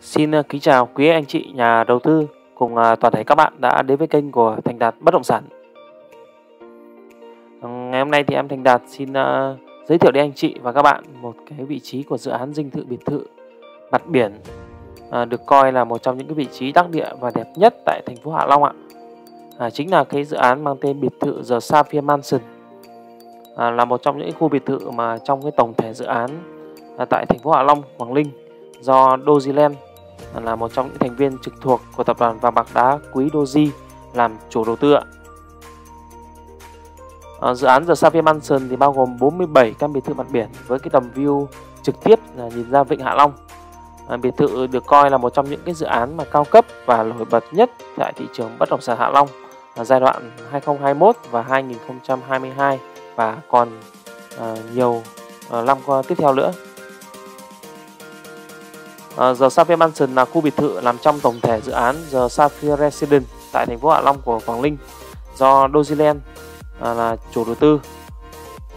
Xin ờ, kính chào quý anh chị nhà đầu tư cùng ờ, toàn thể các bạn đã đến với kênh của Thành Đạt Bất Động Sản. Ờ, ngày hôm nay thì em Thành Đạt xin giới thiệu đến anh chị và các bạn một cái vị trí của dự án dinh thự biệt thự mặt biển được coi là một trong những cái vị trí đắc địa và đẹp nhất tại thành phố Hạ Long ạ. À, chính là cái dự án mang tên biệt thự The Sapphire Mansion à, là một trong những khu biệt thự mà trong cái tổng thể dự án à, tại thành phố Hạ Long, Quảng Ninh do Doziland là một trong những thành viên trực thuộc của tập đoàn vàng bạc đá Quý Doji làm chủ đầu tư ạ. À, dự án The Savia Mansion thì bao gồm 47 căn biệt thự mặt biển với cái tầm view trực tiếp là nhìn ra vịnh Hạ Long. À, biệt thự được coi là một trong những cái dự án mà cao cấp và nổi bật nhất tại thị trường bất động sản Hạ Long à, giai đoạn 2021 và 2022 và còn à, nhiều à, năm qua tiếp theo nữa. Ờ, uh, The Sapphire Mansion là khu biệt thự nằm trong tổng thể dự án The Sapphire Residence tại thành phố Hạ Long của Quảng Ninh do Doziland à, là chủ đầu tư.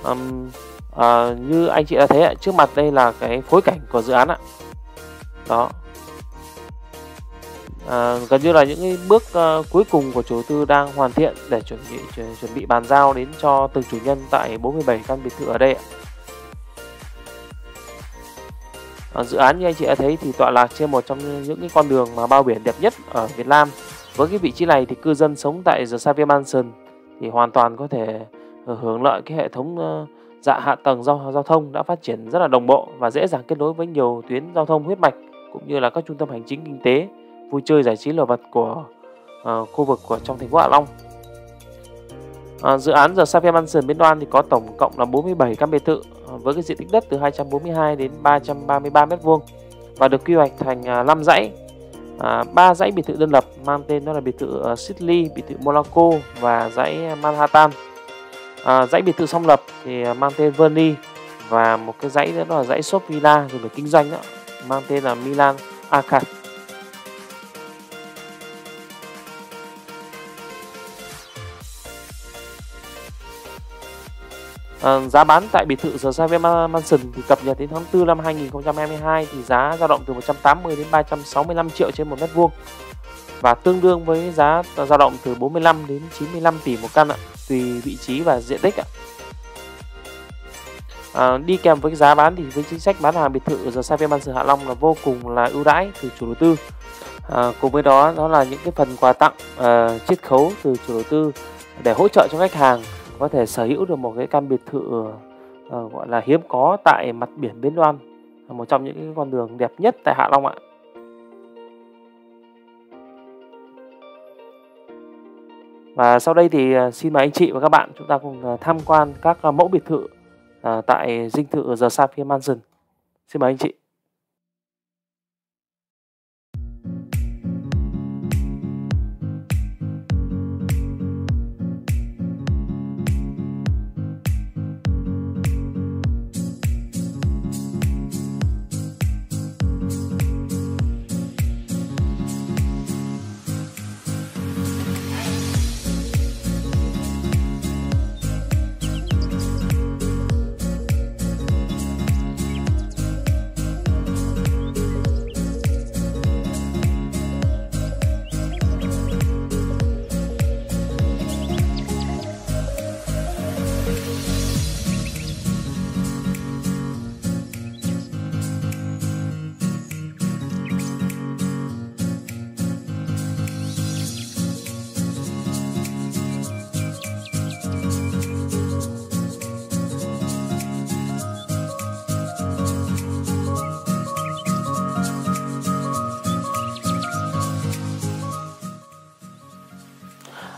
Um, uh, như anh chị đã thấy ạ, trước mặt đây là cái phối cảnh của dự án ạ. Đó. À, gần như là những cái bước uh, cuối cùng của chủ đầu tư đang hoàn thiện để chuẩn bị chuẩn bị bàn giao đến cho từng chủ nhân tại 47 căn biệt thự ở đây ạ. À, dự án như anh chị đã thấy thì tọa lạc trên một trong những cái con đường mà bao biển đẹp nhất ở Việt Nam. Với cái vị trí này thì cư dân sống tại The Savia Mansion thì hoàn toàn có thể ờ, hưởng lợi cái hệ thống ờ, dạ hạ tầng giao giao thông đã phát triển rất là đồng bộ và dễ dàng kết nối với nhiều tuyến giao thông huyết mạch cũng như là các trung tâm hành chính kinh tế, vui chơi giải trí nổi bật của uh, khu vực của trong thành phố Hạ Long. À, dự án The Sapphire Mansion Biên Đoan thì có tổng cộng là 47 căn biệt thự à, với cái diện tích đất từ 242 đến 333 m2 và được quy hoạch thành à, 5 dãy. À, 3 dãy biệt thự đơn lập mang tên đó là biệt thự à, Sidley, biệt thự Monaco và dãy Manhattan. À, dãy biệt thự song lập thì mang tên Verny và một cái dãy nữa đó là dãy shop villa dùng để kinh doanh đó mang tên là Milan Arcade. À, giá bán tại biệt thự The Savia Mansion thì cập nhật đến tháng 4 năm 2022 thì giá dao động từ 180 đến 365 triệu trên một mét vuông và tương đương với giá dao động từ 45 đến 95 tỷ một căn ạ, tùy vị trí và diện tích ạ. À, đi kèm với giá bán thì với chính sách bán hàng biệt thự The Savia Mansion Hạ Long là vô cùng là ưu đãi từ chủ đầu tư. À, cùng với đó đó là những cái phần quà tặng à, chiết khấu từ chủ đầu tư để hỗ trợ cho khách hàng có thể sở hữu được một cái căn biệt thự uh, gọi là hiếm có tại mặt biển Bến Loan một trong những cái con đường đẹp nhất tại Hạ Long ạ. Và sau đây thì ờ, xin mời anh chị và các bạn chúng ta cùng ờ, tham quan các mẫu biệt thự tại dinh thự The Sapphire Mansion. Xin mời anh chị.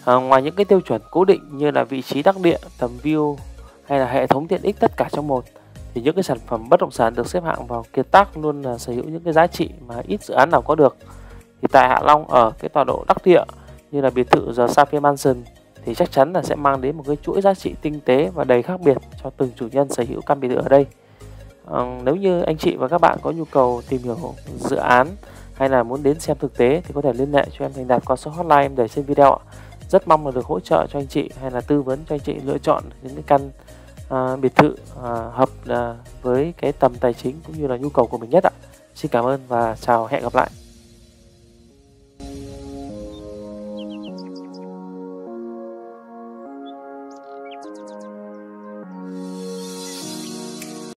À, ngoài những cái tiêu chuẩn cố định như là vị trí đắc địa tầm view hay là hệ thống tiện ích tất cả trong một thì những cái sản phẩm bất động sản được xếp hạng vào kiệt tác luôn là sở hữu những cái giá trị mà ít dự án nào có được. Thì tại Hạ Long ở cái tọa độ đắc địa như là biệt thự The Sapphire Mansion thì chắc chắn là sẽ mang đến một cái chuỗi giá trị tinh tế và đầy khác biệt cho từng chủ nhân sở hữu căn biệt thự ở đây. À, nếu như anh chị và các bạn có nhu cầu tìm hiểu dự án hay là muốn đến xem thực tế thì có thể liên hệ cho em Thành Đạt qua số hotline em để trên video ạ rất mong là được hỗ trợ cho anh chị hay là tư vấn cho anh chị lựa chọn những cái căn à, biệt thự à, hợp à, với cái tầm tài chính cũng như là nhu cầu của mình nhất ạ Xin cảm ơn và chào hẹn gặp lại.